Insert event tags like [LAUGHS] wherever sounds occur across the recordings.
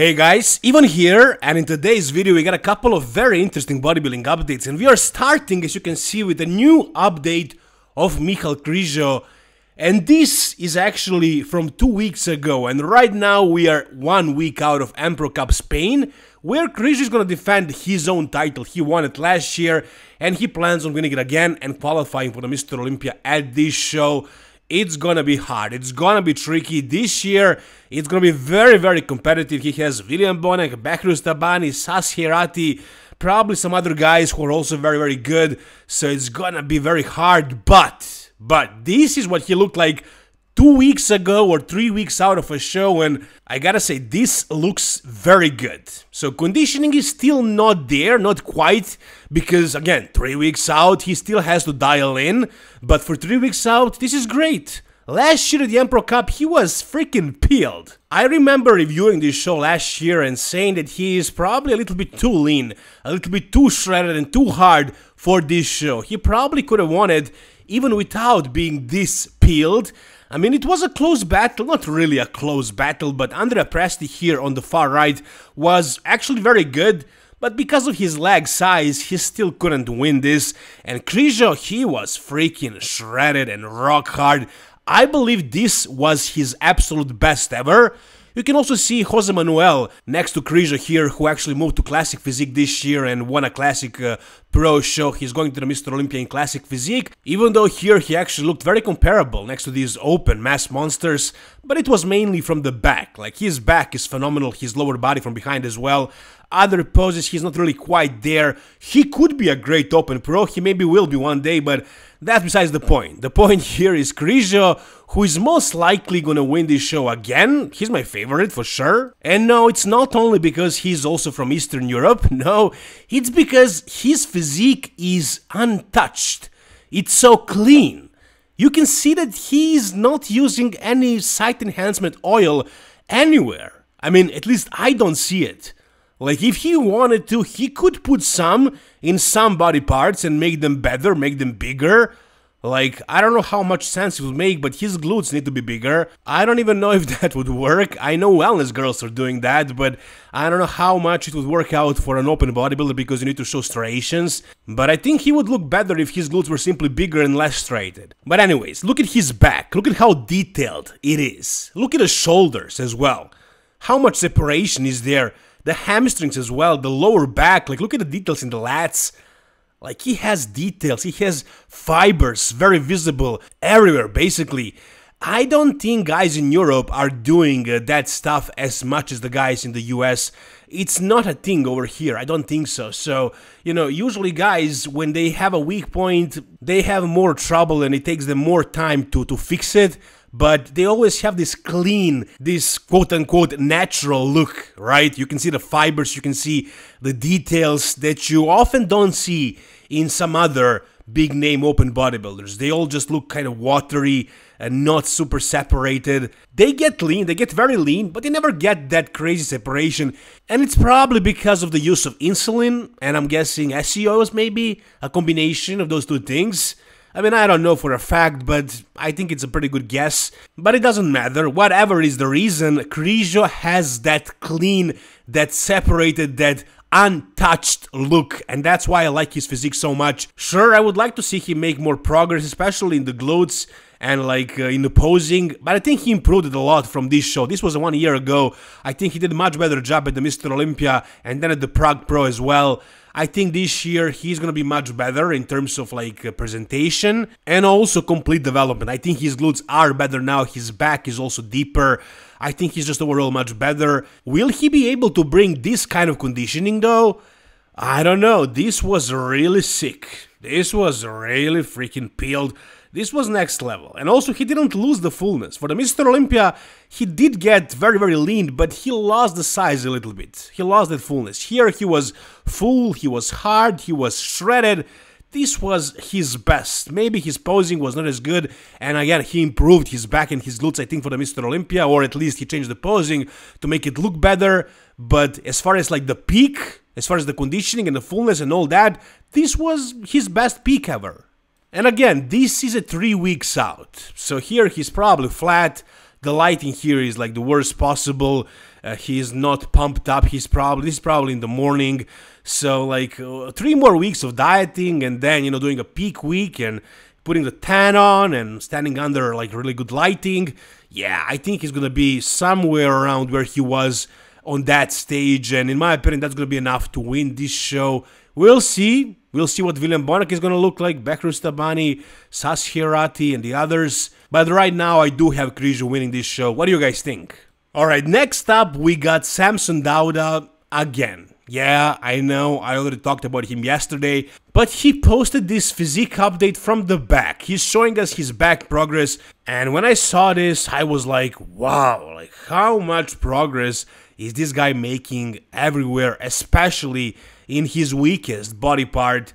Hey guys, Ivan here, and in today's video we got a couple of very interesting bodybuilding updates, and we are starting, as you can see, with a new update of Michal Krizo, and this is actually from two weeks ago, and right now we are one week out of Empro Cup Spain, where Krizo is gonna defend his own title. He won it last year, and he plans on winning it again and qualifying for the Mr. Olympia at this show it's gonna be hard. It's gonna be tricky. This year, it's gonna be very, very competitive. He has William Bonac, Behruz Tabani, Sas Heirati, probably some other guys who are also very, very good. So it's gonna be very hard. But, but this is what he looked like two weeks ago or three weeks out of a show, and I gotta say, this looks very good. So conditioning is still not there, not quite, because again, three weeks out, he still has to dial in, but for three weeks out, this is great. Last year at the Emperor Cup, he was freaking peeled. I remember reviewing this show last year and saying that he is probably a little bit too lean, a little bit too shredded and too hard for this show. He probably could have it even without being this peeled. I mean, it was a close battle, not really a close battle, but Andrea Presti here on the far right was actually very good, but because of his leg size, he still couldn't win this, and Krizo, he was freaking shredded and rock hard. I believe this was his absolute best ever, you can also see Jose Manuel next to Krizo here, who actually moved to Classic Physique this year and won a Classic uh, Pro show. He's going to the Mr. Olympia in Classic Physique, even though here he actually looked very comparable next to these open mass monsters, but it was mainly from the back. Like, his back is phenomenal, his lower body from behind as well. Other poses, he's not really quite there. He could be a great open pro, he maybe will be one day, but that's besides the point. The point [LAUGHS] here is Krizo, who is most likely gonna win this show again. He's my favorite for sure. And no, it's not only because he's also from Eastern Europe, [LAUGHS] no, it's because his physique is untouched. It's so clean. You can see that he's not using any site enhancement oil anywhere. I mean, at least I don't see it. Like, if he wanted to, he could put some in some body parts and make them better, make them bigger. Like, I don't know how much sense it would make, but his glutes need to be bigger. I don't even know [LAUGHS] if that would work. I know wellness girls are doing that, but I don't know how much it would work out for an open bodybuilder because you need to show striations. But I think he would look better if his glutes were simply bigger and less striated. But anyways, look at his back. Look at how detailed it is. Look at the shoulders as well. How much separation is there the hamstrings as well, the lower back. Like, look at the details in the lats. Like, he has details, he has fibers, very visible everywhere, basically. I don't think guys in Europe are doing uh, that stuff as much as the guys in the US. It's not a thing over here, I don't think so. So, you know, usually guys, when they have a weak point, they have more trouble and it takes them more time to, to fix it but they always have this clean, this quote unquote natural look, right? You can see the fibers, you can see the details that you often don't see in some other big name open bodybuilders. They all just look kind of watery and not super separated. They get lean, they get very lean, but they never get that crazy separation. And it's probably because of the use of insulin, and I'm guessing SEOs maybe, a combination of those two things. I mean, I don't know for a fact, but I think it's a pretty good guess. But it doesn't matter. Whatever is the reason, Krizo has that clean, that separated, that untouched look, and that's why I like his physique so much. Sure, I would like to see him make more progress, especially in the glutes and like uh, in the posing, but I think he improved it a lot from this show. This was one year ago. I think he did a much better job at the Mr. Olympia and then at the Prague Pro as well. I think this year he's gonna be much better in terms of like uh, presentation and also complete development. I think his glutes are better now, his back is also deeper. I think he's just overall much better. Will he be able to bring this kind of conditioning though? I don't know. This was really sick. This was really freaking peeled. This was next level. And also, he didn't lose the fullness. For the Mr. Olympia, he did get very, very lean, but he lost the size a little bit. He lost that fullness. Here, he was full, he was hard, he was shredded. This was his best. Maybe his posing was not as good, and again, he improved his back and his glutes, I think, for the Mr. Olympia, or at least he changed the posing to make it look better. But as far as like the peak, as far as the conditioning and the fullness and all that, this was his best peak ever. And again, this is a three weeks out. So here he's probably flat. The lighting here is like the worst possible. Uh, he's not pumped up. He's probably this is probably in the morning. So like uh, three more weeks of dieting and then you know doing a peak week and putting the tan on and standing under like really good lighting. Yeah, I think he's gonna be somewhere around where he was on that stage, and in my opinion, that's gonna be enough to win this show. We'll see. We'll see what William Bonac is gonna look like, Behruz Tabani, Sas Heirati, and the others. But right now, I do have Križo winning this show. What do you guys think? Alright, next up, we got Samson Dauda again. Yeah, I know, I already talked about him yesterday, but he posted this physique update from the back. He's showing us his back progress, and when I saw this, I was like, wow, like how much progress is this guy making everywhere, especially in his weakest body part,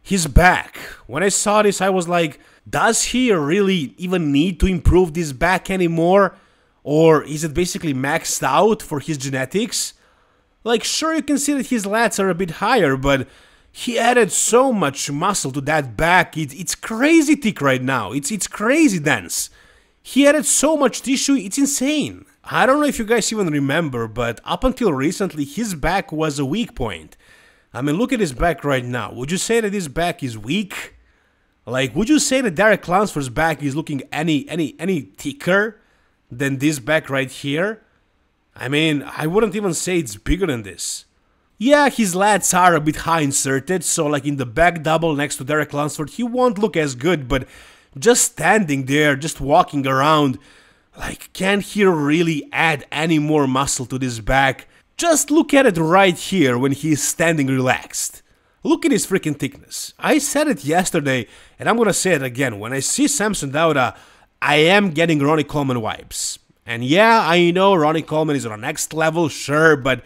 his back. When I saw this, I was like, does he really even need to improve this back anymore? Or is it basically maxed out for his genetics? Like, sure, you can see that his lats are a bit higher, but he added so much muscle to that back. It, it's crazy thick right now. It's, it's crazy dense. He added so much tissue, it's insane. I don't know if you guys even remember, but up until recently, his back was a weak point. I mean, look at his back right now. Would you say that his back is weak? Like, would you say that Derek Lunsford's back is looking any any any thicker than this back right here? I mean, I wouldn't even say it's bigger than this. Yeah, his lats are a bit high inserted, so like in the back double next to Derek Lunsford, he won't look as good, but just standing there, just walking around, like, can he really add any more muscle to this back? Just look at it right here when he is standing relaxed. Look at his freaking thickness. I said it yesterday, and I'm gonna say it again. When I see Samson Dauda, I am getting Ronnie Coleman vibes. And yeah, I know Ronnie Coleman is on a next level, sure, but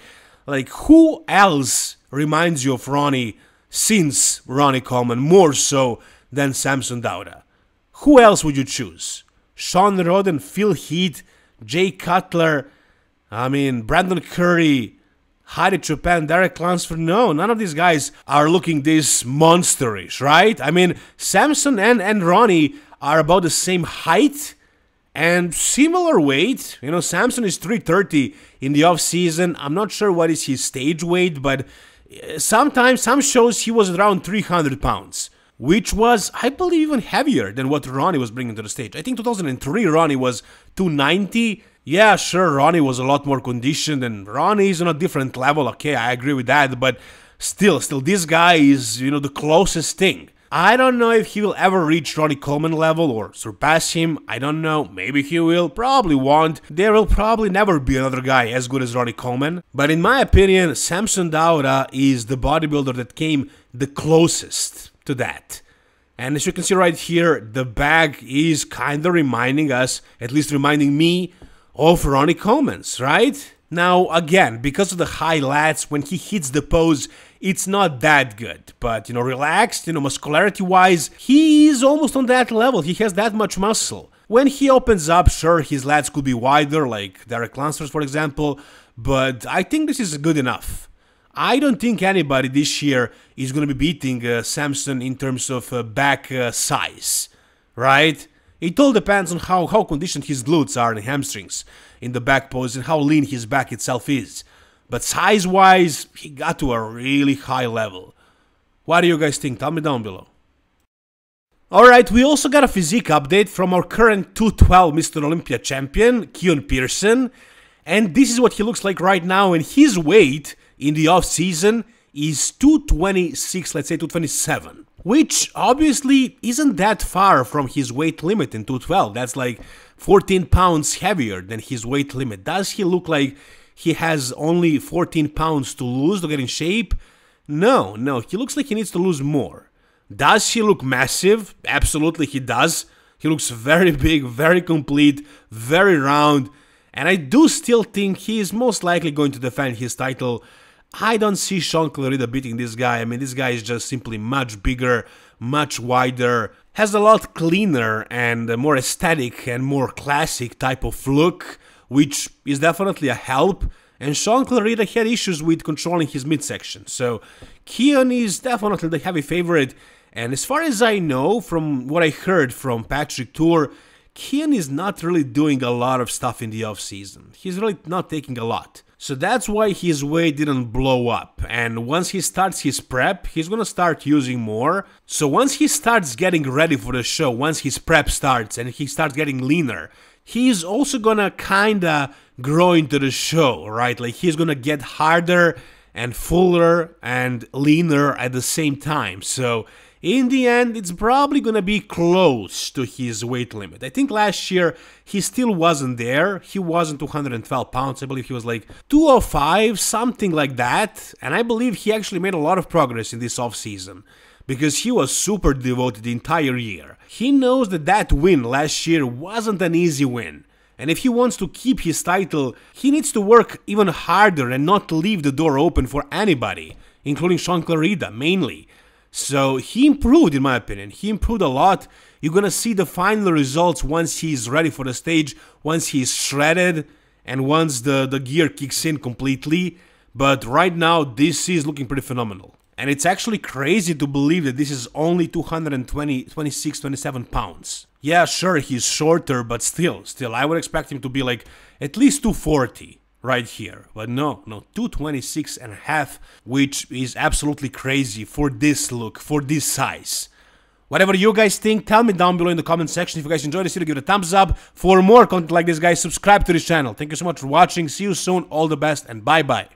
like who else reminds you of Ronnie since Ronnie Coleman more so than Samson Dauda? Who else would you choose? Shawn Rhoden, Phil Heath, Jay Cutler, I mean Brandon Curry, Hadi Choopan, Derek Lunsford. No, none of these guys are looking this monsterish, right? I mean, Samson and, and Ronnie are about the same height and similar weight. You know, Samson is 330 in the off season. I'm not sure what is his stage weight, but uh, sometimes some shows he was around 300 pounds, which was, I believe, even heavier than what Ronnie was bringing to the stage. I think 2003 Ronnie was 290. Yeah, sure, Ronnie was a lot more conditioned, and Ronnie is on a different level. Okay, I agree with that, but still, still, this guy is, you know, the closest thing. I don't know if he will ever reach Ronnie Coleman level or surpass him. I don't know. Maybe he will. Probably won't. There will probably never be another guy as good as Ronnie Coleman. But in my opinion, Samson Dauda is the bodybuilder that came the closest to that. And as you can see right here, the bag is kinda reminding us, at least reminding me, of Ronnie Coleman's, right? Now, again, because of the high lats, when he hits the pose, it's not that good. But, you know, relaxed, you know, muscularity wise, he is almost on that level. He has that much muscle. When he opens up, sure, his lats could be wider, like Derek Lunsford, for example, but I think this is good enough. I don't think anybody this year is going to be beating uh, Samson in terms of uh, back uh, size, right? It all depends on how, how conditioned his glutes are and hamstrings in the back pose and how lean his back itself is. But size wise, he got to a really high level. What do you guys think? Tell me down below. Alright, we also got a physique update from our current 212 Mr. Olympia champion, Keone Pearson. And this is what he looks like right now, and his weight in the off season is 226, let's say 227. Which obviously isn't that far from his weight limit in 212. That's like 14 pounds heavier than his weight limit. Does he look like he has only 14 pounds to lose to get in shape? No, no, he looks like he needs to lose more. Does he look massive? Absolutely, he does. He looks very [LAUGHS] big, very complete, very round, and I do still think he is most likely going to defend his title. I don't see Shaun Clarida beating this guy. I mean, this guy is just simply much bigger, much wider, has a lot cleaner and more aesthetic and more classic type of look which is definitely a help. And Shaun Clarida had issues with controlling his midsection, so Keone is definitely the heavy favorite. And as far as I know, from what I heard from Patrick Tuor, Keone is not really doing a lot of stuff in the offseason. He's really not taking a lot. So that's why his weight didn't blow up. And once he starts his prep, he's gonna start using more. So once he starts getting ready for the show, once his prep starts and he starts getting leaner, he's also gonna kinda grow into the show, right? Like he's gonna get harder and fuller and leaner at the same time. So in the end, it's probably gonna be close to his weight limit. I think last year he still wasn't there. He wasn't 212 pounds. I believe he was like 205, something like that. And I believe he actually made a lot of progress in this offseason because he was super devoted the entire year. He knows that that win last year wasn't an easy win. And if he wants to keep his title, he needs to work even harder and not leave the door open for anybody, including Shaun Clarida mainly. So he improved, in my opinion. He improved a lot. You're gonna see the final results once he's ready for the stage, once he's shredded, and once the, the gear kicks in completely. But right now, this is looking pretty phenomenal. And it's actually crazy to believe that this is only 220, 26, 27 pounds. Yeah, sure, he's shorter, but still, still, I would expect him to be like at least 240 right here. But no, no, 226 and a half, which is absolutely crazy for this look, for this size. Whatever you guys think, tell me down below in the comment section. If you guys enjoyed this video, give it a thumbs up. For more content like this, guys, subscribe to this channel. Thank you so much for watching. See you soon. All the best and bye-bye.